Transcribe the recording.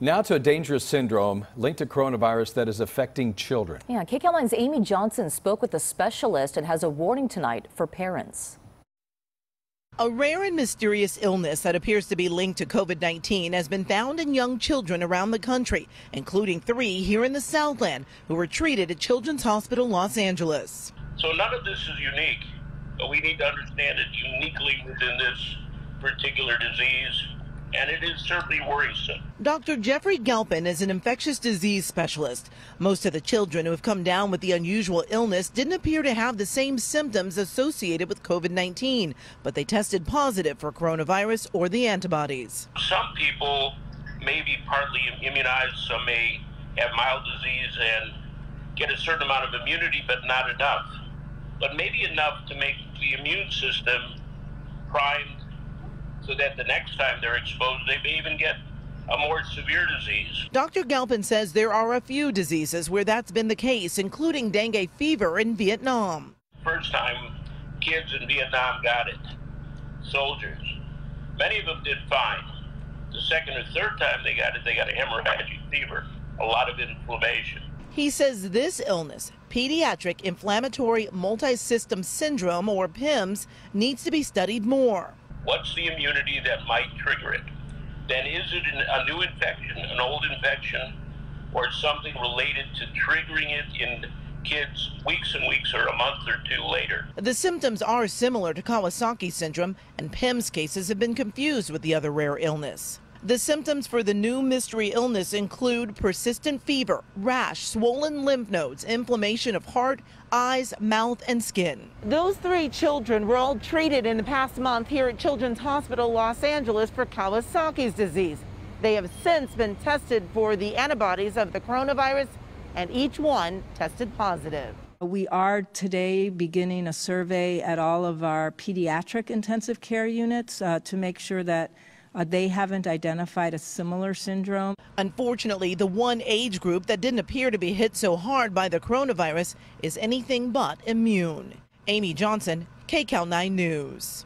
Now to a dangerous syndrome linked to coronavirus that is affecting children. Yeah, KCAL 9's Amy Johnson spoke with a specialist and has a warning tonight for parents. A rare and mysterious illness that appears to be linked to COVID 19 has been found in young children around the country, including three here in the Southland who were treated at Children's Hospital Los Angeles. So none of this is unique, but we need to understand it uniquely within this particular disease and it is certainly worrisome. Dr. Jeffrey Galpin is an infectious disease specialist. Most of the children who have come down with the unusual illness didn't appear to have the same symptoms associated with COVID 19, but they tested positive for coronavirus or the antibodies. Some people may be partly immunized, some may have mild disease and get a certain amount of immunity, but not enough. But maybe enough to make the immune system primed so that the next time they're exposed, they may even get a more severe disease. Dr. Galpin says there are a few diseases where that's been the case, including dengue fever in Vietnam. First time kids in Vietnam got it, soldiers. Many of them did fine. The second or third time they got it, they got a hemorrhagic fever, a lot of inflammation. He says this illness, pediatric inflammatory multisystem syndrome or PIMS, needs to be studied more. What's the immunity that might trigger it? Then is it a new infection, an old infection, or something related to triggering it in kids weeks and weeks or a month or two later. The symptoms are similar to Kawasaki syndrome, and PIMS cases have been confused with the other rare illness. The symptoms for the new mystery illness include persistent fever, rash, swollen lymph nodes, inflammation of heart, eyes, mouth, and skin. Those three children were all treated in the past month here at Children's Hospital Los Angeles for Kawasaki's disease. They have since been tested for the antibodies of the coronavirus, and each one tested positive. We are today beginning a survey at all of our pediatric intensive care units uh, to make sure that uh, they haven't identified a similar syndrome. Unfortunately, the one age group that didn't appear to be hit so hard by the coronavirus is anything but immune. Amy Johnson, KCAL 9 News.